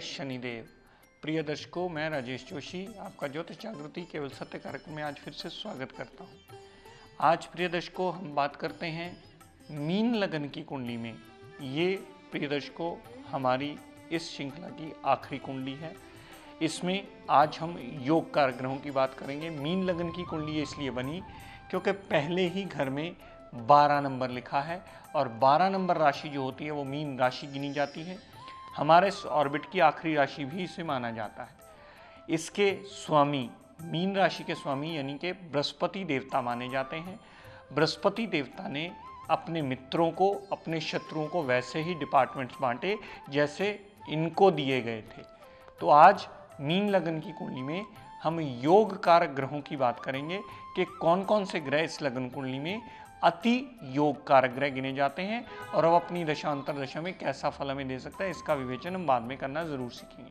शनिदेव। प्रिय दर्शकों, मैं राजेश जोशी, आपका ज्योतिष जागृति केवल सत्य कार्यक्रम में आज फिर से स्वागत करता हूँ। आज प्रिय दर्शकों, हम बात करते हैं मीन लगन की कुंडली में। ये, प्रिय दर्शकों, हमारी इस श्रृंखला की आखिरी कुंडली है। इसमें आज हम योग कारग्रहों की बात करेंगे। मीन लगन की कुंडली इसलिए बनी क्योंकि पहले ही घर में 12 नंबर लिखा है और 12 नंबर राशि जो होती है, वो मीन राशि गिनी जाती है। हमारे ऑर्बिट की आखिरी राशि भी इसे माना जाता है। इसके स्वामी, मीन राशि के स्वामी यानी कि बृहस्पति देवता माने जाते हैं। बृहस्पति देवता ने अपने मित्रों को, अपने शत्रुओं को वैसे ही डिपार्टमेंट्स बांटे जैसे इनको दिए गए थे। तो आज मीन लगन की कुंडली में हम योग कारक ग्रहों की बात करेंगे कि कौन कौन से ग्रह इस लगन कुंडली में अति योग कारक ग्रह गिने जाते हैं और अब अपनी दशांतर दशा में कैसा फल हमें दे सकता है, इसका विवेचन हम बाद में करना ज़रूर सीखेंगे।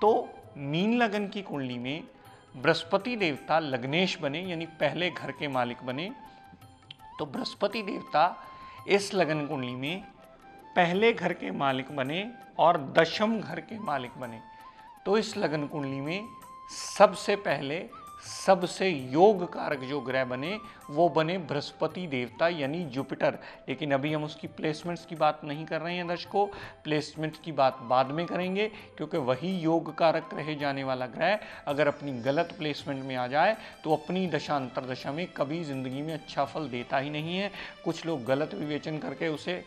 तो मीन लगन की कुंडली में बृहस्पति देवता लग्नेश बने, यानी पहले घर के मालिक बने। तो बृहस्पति देवता इस लगन कुंडली में पहले घर के मालिक बने और दशम घर के मालिक बने। तो इस लगन कुंडली में सबसे पहले सबसे योग कारक जो ग्रह बने, वो बने बृहस्पति देवता यानी जुपिटर लेकिन अभी हम उसकी प्लेसमेंट्स की बात नहीं कर रहे हैं दर्शकों। प्लेसमेंट्स की बात बाद में करेंगे, क्योंकि वही योग कारक रहे जाने वाला ग्रह, अगर अपनी गलत प्लेसमेंट में आ जाए तो अपनी दशांतर दशा में कभी ज़िंदगी में अच्छा फल देता ही नहीं है। कुछ लोग गलत विवेचन करके उसे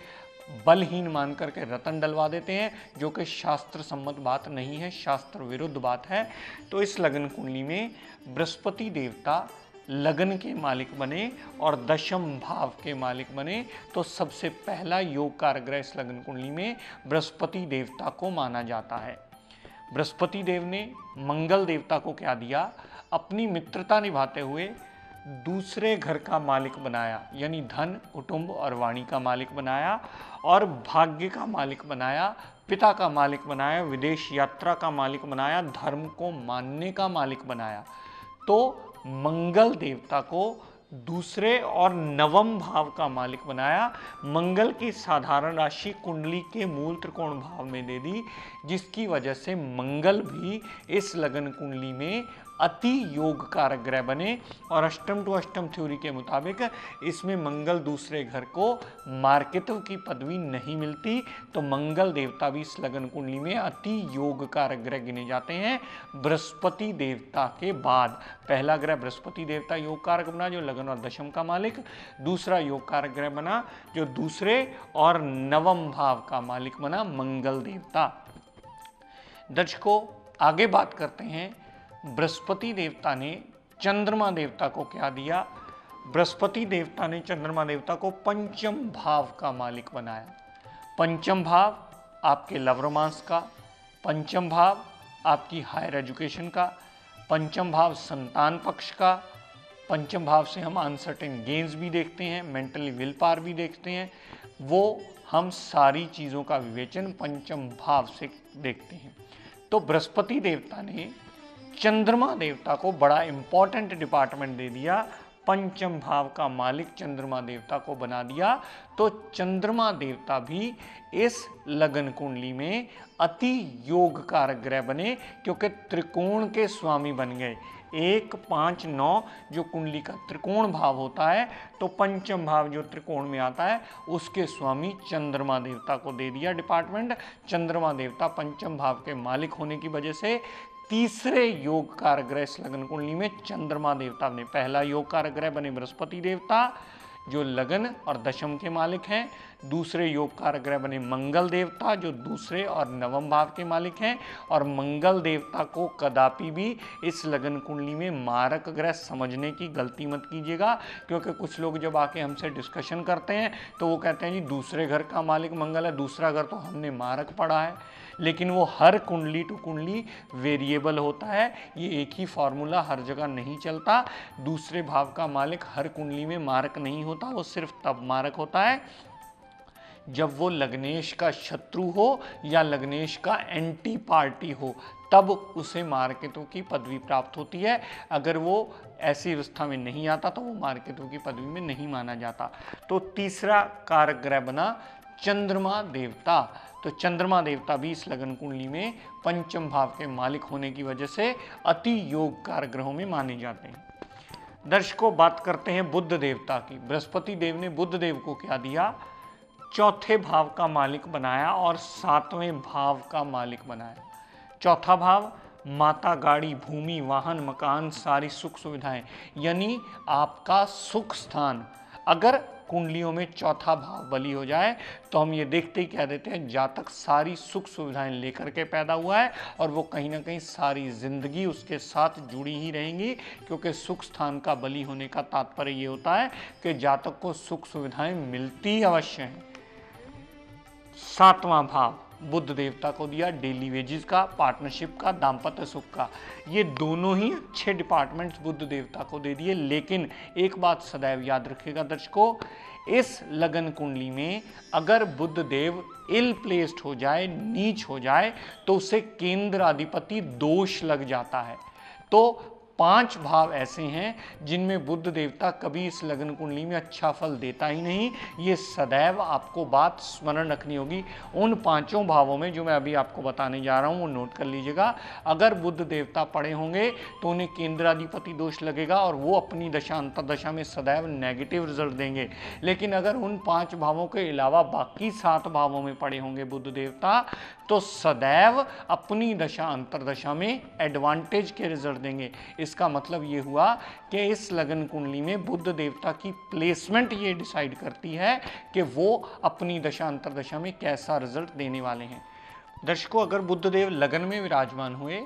बलहीन मान करके रतन डलवा देते हैं, जो कि शास्त्र सम्मत बात नहीं है शास्त्र विरुद्ध बात है। तो इस लगन कुंडली में बृहस्पति देवता लगन के मालिक बने और दशम भाव के मालिक बने। तो सबसे पहला योग कारग्रह इस लगन कुंडली में बृहस्पति देवता को माना जाता है। बृहस्पति देव ने मंगल देवता को क्या दिया? अपनी मित्रता निभाते हुए दूसरे घर का मालिक बनाया, यानी धन, कुटुंब और वाणी का मालिक बनाया और भाग्य का मालिक बनाया, पिता का मालिक बनाया, विदेश यात्रा का मालिक बनाया, धर्म को मानने का मालिक बनाया। तो मंगल देवता को दूसरे और नवम भाव का मालिक बनाया। मंगल की साधारण राशि कुंडली के मूल त्रिकोण भाव में दे दी, जिसकी वजह से मंगल भी इस लगन कुंडली में अति योग कारक ग्रह बने और अष्टम टू अष्टम थ्योरी के मुताबिक इसमें मंगल दूसरे घर को मार्केटव की पदवी नहीं मिलती तो मंगल देवता भी इस लगन कुंडली में अति योग कारक ग्रह गिने जाते हैं बृहस्पति देवता के बाद। पहला ग्रह बृहस्पति देवता योग कारक बना, जो लगन और दशम का मालिक। दूसरा योग कारक ग्रह बना, जो दूसरे और नवम भाव का मालिक बना, मंगल देवता। दर्शकों, आगे बात करते हैं बृहस्पति देवता ने चंद्रमा देवता को क्या दिया? बृहस्पति देवता ने चंद्रमा देवता को पंचम भाव का मालिक बनाया। पंचम भाव आपके लव रोमांस का, पंचम भाव आपकी हायर एजुकेशन का, पंचम भाव संतान पक्ष का, पंचम भाव से हम अनसर्टेन गेंस भी देखते हैं मेंटली विल पार भी देखते हैं, वो हम सारी चीज़ों का विवेचन पंचम भाव से देखते हैं। तो बृहस्पति देवता ने चंद्रमा देवता को बड़ा इंपॉर्टेंट डिपार्टमेंट दे दिया, पंचम भाव का मालिक चंद्रमा देवता को बना दिया। तो चंद्रमा देवता भी इस लगन कुंडली में अति योग कारक ग्रह बने, क्योंकि त्रिकोण के स्वामी बन गए। एक, पाँच, नौ, जो कुंडली का त्रिकोण भाव होता है तो पंचम भाव जो त्रिकोण में आता है, उसके स्वामी चंद्रमा देवता को दे दिया डिपार्टमेंट चंद्रमा देवता पंचम भाव के मालिक होने की वजह से तीसरे योग कारग्रह इस लगन कुंडली में चंद्रमा देवता बने। पहला योग कारग्रह बने बृहस्पति देवता, जो लगन और दशम के मालिक हैं। दूसरे योग कारक ग्रह बने मंगल देवता जो दूसरे और नवम भाव के मालिक हैं, और मंगल देवता को कदापि भी इस लगन कुंडली में मारक ग्रह समझने की गलती मत कीजिएगा, क्योंकि कुछ लोग जब आके हमसे डिस्कशन करते हैं तो वो कहते हैं, जी, दूसरे घर का मालिक मंगल है, दूसरा घर तो हमने मारक पढ़ा है। लेकिन वो हर कुंडली टू कुंडली वेरिएबल होता है, ये एक ही फॉर्मूला हर जगह नहीं चलता। दूसरे भाव का मालिक हर कुंडली में मारक नहीं होता, वो सिर्फ़ तब मारक होता है जब वो लग्नेश का शत्रु हो या लग्नेश का एंटी पार्टी हो, तब उसे मार्केटों की पदवी प्राप्त होती है। अगर वो ऐसी अवस्था में नहीं आता तो वो मार्केटों की पदवी में नहीं माना जाता। तो तीसरा कारक ग्रह बना चंद्रमा देवता। तो चंद्रमा देवता भी इस लगन कुंडली में पंचम भाव के मालिक होने की वजह से अति योग कार ग्रहों में माने जाते हैं। दर्शकों, बात करते हैं बुद्ध देवता की। बृहस्पति देव ने बुद्ध देव को क्या दिया? चौथे भाव का मालिक बनाया और सातवें भाव का मालिक बनाया। चौथा भाव, माता गाड़ी, भूमि, वाहन, मकान, सारी सुख सुविधाएँ। यानी आपका सुख स्थान। अगर कुंडलियों में चौथा भाव बली हो जाए तो हम ये देखते ही कह देते हैं, जातक सारी सुख सुविधाएँ लेकर के पैदा हुआ है और वो कहीं ना कहीं सारी ज़िंदगी उसके साथ जुड़ी ही रहेंगी, क्योंकि सुख स्थान का बली होने का तात्पर्य ये होता है कि जातक को सुख सुविधाएँ मिलती अवश्य हैं। सातवां भाव, बुद्ध देवता को दिया डेली वेजेस का पार्टनरशिप का, दाम्पत्य सुख का। ये दोनों ही अच्छे डिपार्टमेंट्स बुद्ध देवता को दे दिए, लेकिन एक बात सदैव याद रखेगा दर्शकों, इस लगन कुंडली में अगर बुद्ध देव इल प्लेस्ड हो जाए, नीच हो जाए तो उसे केंद्र अधिपति दोष लग जाता है। तो पाँच भाव ऐसे हैं जिनमें बुद्ध देवता कभी इस लगन कुंडली में अच्छा फल देता ही नहीं। ये सदैव आपको बात स्मरण रखनी होगी। उन पाँचों भावों में जो मैं अभी आपको बताने जा रहा हूँ, वो नोट कर लीजिएगा। अगर बुद्ध देवता पड़े होंगे तो उन्हें केंद्राधिपति दोष लगेगा और वो अपनी दशा अंतर दशा में सदैव नेगेटिव रिज़ल्ट देंगे। लेकिन अगर उन पाँच भावों के अलावा बाकी सात भावों में पड़े होंगे बुद्ध देवता तो सदैव अपनी दशा अंतर दशा में एडवांटेज के रिज़ल्ट देंगे। इसका मतलब ये हुआ कि इस लगन कुंडली में बुद्ध देवता की प्लेसमेंट ये डिसाइड करती है कि वो अपनी दशा अंतर दशा में कैसा रिज़ल्ट देने वाले हैं। दर्शकों, अगर बुद्ध देव लगन में विराजमान हुए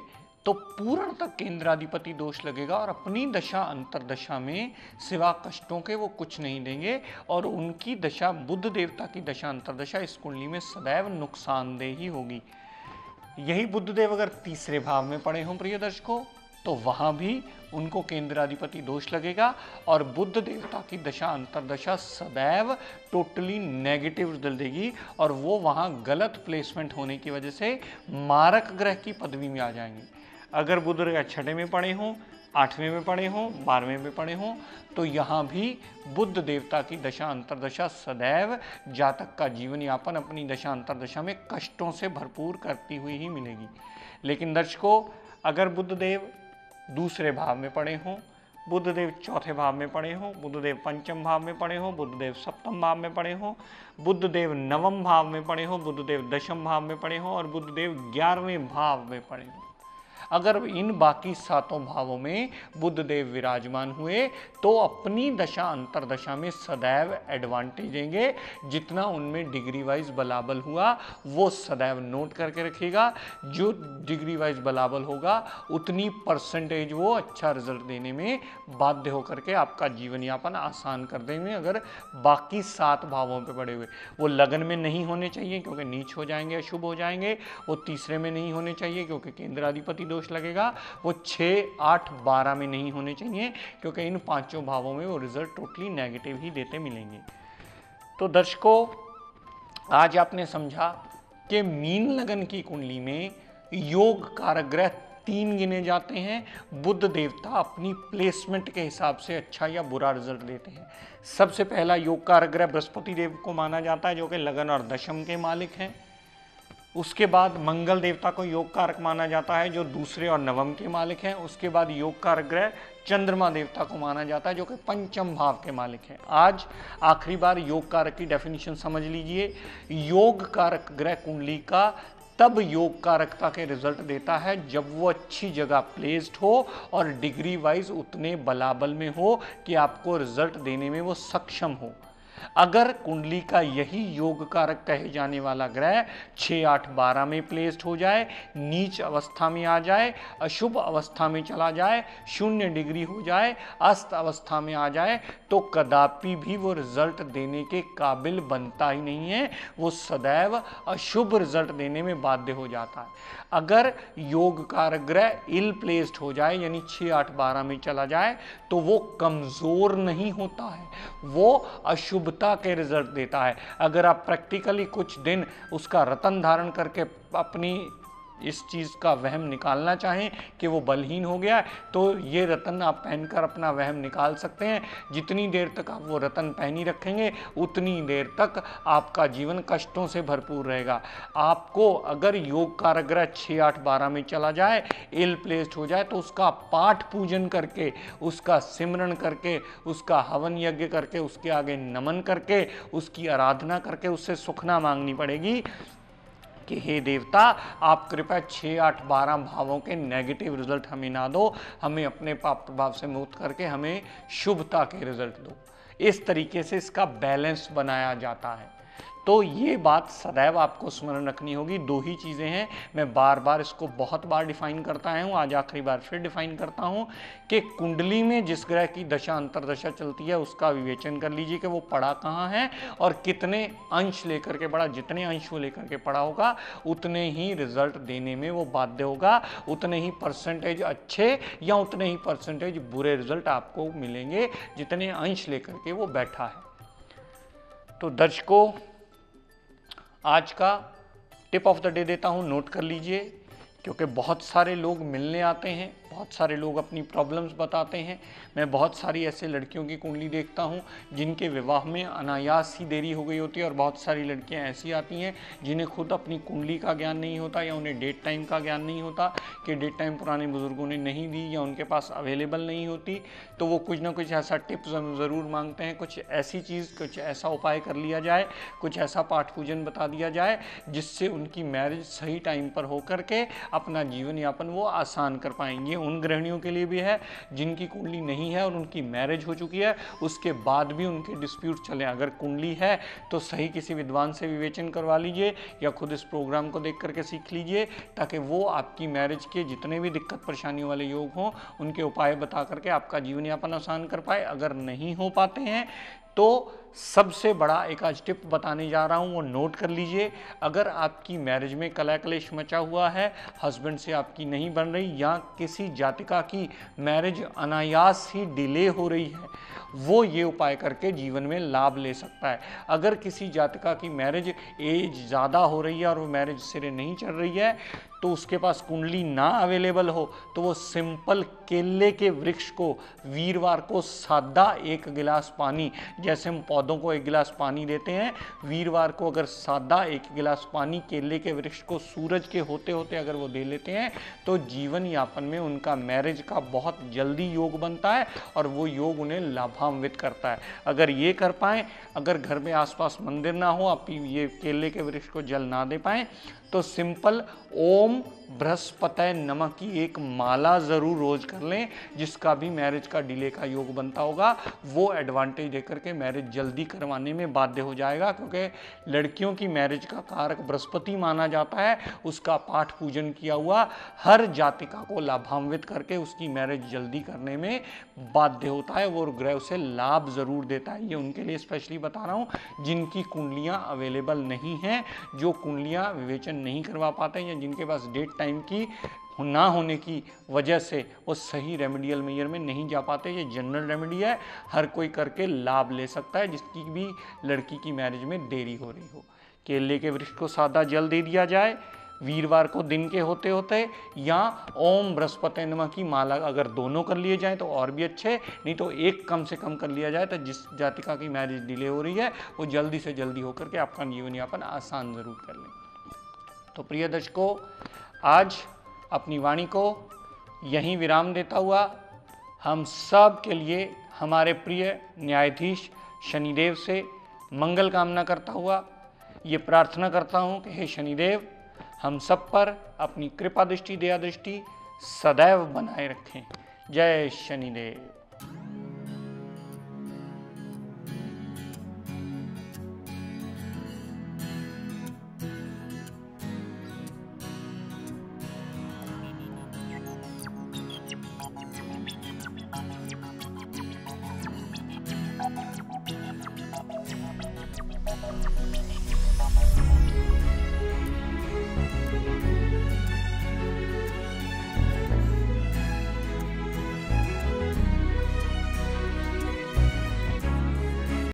तो पूर्ण तक केंद्राधिपति दोष लगेगा और अपनी दशा अंतर दशा में सिवा कष्टों के वो कुछ नहीं देंगे और उनकी दशा बुद्ध देवता की दशा अंतर दशा इस कुंडली में सदैव नुकसानदेह ही होगी। यही बुद्ध देव अगर तीसरे भाव में पड़े हों प्रिय दर्शकों तो वहाँ भी उनको केंद्राधिपति दोष लगेगा और बुद्ध देवता की दशा अंतरदशा सदैव टोटली नेगेटिव रिज़ल्ट देगी और वो वहाँ गलत प्लेसमेंट होने की वजह से मारक ग्रह की पदवी में आ जाएँगे। अगर बुद्ध छठे में पड़े हों आठवें में पड़े हों बारहवें में पड़े हों तो यहाँ भी बुद्ध देवता की दशा अंतरदशा सदैव जातक का जीवन यापन अपनी दशा अंतरदशा में कष्टों से भरपूर करती हुई ही मिलेगी लेकिन दर्शकों अगर बुद्ध देव दूसरे भाव में पड़े हों बुद्धदेव चौथे भाव में पड़े हों बुद्धदेव पंचम भाव में पड़े हों बुद्धदेव सप्तम भाव में पड़े हों बुद्धदेव नवम भाव में पड़े हों बुद्धदेव दशम भाव में पड़े हों और बुद्धदेव ग्यारहवें भाव में पड़े हों अगर इन बाकी सातों भावों में बुद्ध देव विराजमान हुए तो अपनी दशा अंतर दशा में सदैव एडवांटेज देंगे। जितना उनमें डिग्री वाइज बलाबल हुआ, वो सदैव नोट करके रखेगा। जो डिग्री वाइज बलाबल होगा, उतनी परसेंटेज वो अच्छा रिज़ल्ट देने में बाध्य होकर के आपका जीवन यापन आसान कर देंगे। अगर बाकी सात भावों पर पड़े हुए, वो लगन में नहीं होने चाहिए, क्योंकि नीच हो जाएँगे, अशुभ हो जाएँगे। वो तीसरे में नहीं होने चाहिए, क्योंकि केंद्राधिपति दोष लगेगा, वो छः आठ, बारह में नहीं होने चाहिए, क्योंकि इन पाँचों भावों में वो रिज़ल्ट टोटली नेगेटिव ही देते मिलेंगे। तो दर्शकों, आज आपने समझा कि मीन लगन की कुंडली में योग कारक ग्रह तीन गिने जाते हैं, बुद्ध देवता अपनी प्लेसमेंट के हिसाब से अच्छा या बुरा रिज़ल्ट देते हैं। सबसे पहला योग कारक ग्रह बृहस्पति देव को माना जाता है, जो कि लगन और दशम के मालिक हैं। उसके बाद मंगल देवता को योग कारक माना जाता है, जो दूसरे और नवम के मालिक हैं। उसके बाद योग कारक ग्रह चंद्रमा देवता को माना जाता है, जो कि पंचम भाव के मालिक हैं। आज आखिरी बार योग कारक की डेफिनेशन समझ लीजिए। योग कारक ग्रह कुंडली का तब योग कारकता के रिज़ल्ट देता है, जब वो अच्छी जगह प्लेस्ड हो और डिग्री वाइज उतने बलाबल में हो कि आपको रिज़ल्ट देने में वो सक्षम हो। अगर कुंडली का यही योग कारक कहे जाने वाला ग्रह छः आठ, बारह में प्लेस्ड हो जाए, नीच अवस्था में आ जाए, अशुभ अवस्था में चला जाए, शून्य डिग्री हो जाए, अस्त अवस्था में आ जाए तो कदापि भी वो रिज़ल्ट देने के काबिल बनता ही नहीं है। वो सदैव अशुभ रिज़ल्ट देने में बाध्य हो जाता है। अगर योग कारक ग्रह इल प्लेस्ड हो जाए, यानी छः आठ, बारह में चला जाए तो वो कमज़ोर नहीं होता है। वो अशुभता के रिज़ल्ट देता है। अगर आप प्रैक्टिकली कुछ दिन उसका रतन धारण करके अपनी इस चीज़ का वहम निकालना चाहें कि वो बलहीन हो गया है तो ये रतन आप पहनकर अपना वहम निकाल सकते हैं। जितनी देर तक आप वो रतन पहनी रखेंगे, उतनी देर तक आपका जीवन कष्टों से भरपूर रहेगा। आपको अगर योग कारग्रह छः आठ बारह में चला जाए इल प्लेस्ड हो जाए तो उसका पाठ पूजन करके, उसका सिमरण करके, उसका हवन यज्ञ करके, उसके आगे नमन करके, उसकी आराधना करके, उससे सुखना मांगनी पड़ेगी। कि, हे देवता, आप कृपया छः आठ, बारह भावों के नेगेटिव रिज़ल्ट हमें ना दो। हमें अपने पाप प्रभाव से मुक्त करके हमें शुभता के रिज़ल्ट दो। इस तरीके से इसका बैलेंस बनाया जाता है। तो ये बात सदैव आपको स्मरण रखनी होगी। दो ही चीज़ें हैं। मैं बार बार इसको बहुत बार डिफाइन करता हूँ, आज आखिरी बार फिर डिफाइन करता हूँ कि कुंडली में जिस ग्रह की दशा, अंतरदशा चलती है, उसका विवेचन कर लीजिए कि वो पड़ा कहाँ है और कितने अंश लेकर के पड़ा। जितने अंश वो लेकर के पड़ा होगा, उतने ही रिज़ल्ट देने में वो बाध्य होगा। उतने ही परसेंटेज अच्छे या उतने ही परसेंटेज बुरे रिज़ल्ट आपको मिलेंगे जितने अंश लेकर के वो बैठा है। तो दर्शकों आज का टिप ऑफ़ द डे देता हूँ नोट कर लीजिए, क्योंकि बहुत सारे लोग मिलने आते हैं। बहुत सारे लोग अपनी प्रॉब्लम्स बताते हैं। मैं बहुत सारी ऐसे लड़कियों की कुंडली देखता हूँ, जिनके विवाह में अनायास ही देरी हो गई होती है और बहुत सारी लड़कियाँ ऐसी आती हैं, जिन्हें खुद अपनी कुंडली का ज्ञान नहीं होता या उन्हें डेट टाइम का ज्ञान नहीं होता कि डेट टाइम पुराने बुज़ुर्गों ने नहीं दी या उनके पास अवेलेबल नहीं होती। तो वो कुछ ना कुछ ऐसा टिप्स ज़रूर मांगते हैं, कुछ ऐसी चीज़, कुछ ऐसा उपाय कर लिया जाए, कुछ ऐसा पाठ पूजन बता दिया जाए, जिससे उनकी मैरिज सही टाइम पर होकर के अपना जीवन यापन वो आसान कर पाएँगे। उन गृहणियों के लिए भी है, जिनकी कुंडली नहीं है और उनकी मैरिज हो चुकी है। उसके बाद भी उनके डिस्प्यूट चले। अगर कुंडली है तो सही किसी विद्वान से विवेचन करवा लीजिए या खुद इस प्रोग्राम को देख करके सीख लीजिए, ताकि वो आपकी मैरिज के जितने भी दिक्कत परेशानियों वाले योग हों, उनके उपाय बता करके आपका जीवन यापन आसान कर पाए। अगर नहीं हो पाते हैं तो सबसे बड़ा एक आज टिप बताने जा रहा हूँ, वो नोट कर लीजिए। अगर आपकी मैरिज में कला कलेश मचा हुआ है, हस्बैंड से आपकी नहीं बन रही या किसी जातिका की मैरिज अनायास ही डिले हो रही है, वो ये उपाय करके जीवन में लाभ ले सकता है। अगर किसी जातिका की मैरिज एज ज़्यादा हो रही है और वो मैरिज सिरे नहीं चल रही है तो उसके पास कुंडली ना अवेलेबल हो तो वो सिंपल केले के वृक्ष को, वीरवार को सादा एक गिलास पानी, जैसे हम पौधों को एक गिलास पानी देते हैं, वीरवार को अगर सादा एक गिलास पानी केले के वृक्ष को सूरज के होते होते अगर वो दे लेते हैं तो जीवन यापन में उनका मैरिज का बहुत जल्दी योग बनता है और वो योग उन्हें लाभान्वित करता है। अगर ये कर पाएँ, अगर घर में आसपास मंदिर ना हो, आप ये केले के वृक्ष को जल ना दे पाएँ तो सिंपल ओम बृहस्पति नमक की एक माला ज़रूर रोज कर लें, जिसका भी मैरिज का डिले का योग बनता होगा, वो एडवांटेज देकर के मैरिज जल्दी करवाने में बाध्य हो जाएगा, क्योंकि लड़कियों की मैरिज का कारक बृहस्पति माना जाता है, उसका पाठ पूजन किया हुआ हर जातिका को लाभान्वित करके उसकी मैरिज जल्दी करने में बाध्य होता है, वो ग्रह उसे लाभ ज़रूर देता है, ये उनके लिए स्पेशली बता रहा हूँ। जिनकी कुंडलियाँ अवेलेबल नहीं हैं, जो कुंडलियाँ विवेचन नहीं करवा पाते हैं या जिनके पास डेट टाइम की ना होने की वजह से वो सही रेमेडियल मेयर में नहीं जा पाते। ये जनरल रेमेडी है। हर कोई करके लाभ ले सकता है, जिसकी भी लड़की की मैरिज में देरी हो रही हो। केले के वृक्ष को सादा जल दे दिया जाए, वीरवार को दिन के होते होते, या ओम बृहस्पति नमः की माला अगर दोनों कर लिए जाए तो और भी अच्छे, नहीं तो एक कम से कम कर लिया जाए तो जिस जातिका की मैरिज डिले हो रही है, वो जल्दी से जल्दी होकर के आपका जीवन यापन आसान ज़रूर कर लें। तो प्रिय दर्शकों, आज अपनी वाणी को यहीं विराम देता हुआ हम सब के लिए हमारे प्रिय न्यायाधीश शनिदेव से मंगल कामना करता हुआ ये प्रार्थना करता हूँ कि हे शनिदेव, हम सब पर अपनी कृपा दृष्टि दया दृष्टि सदैव बनाए रखें। जय शनिदेव।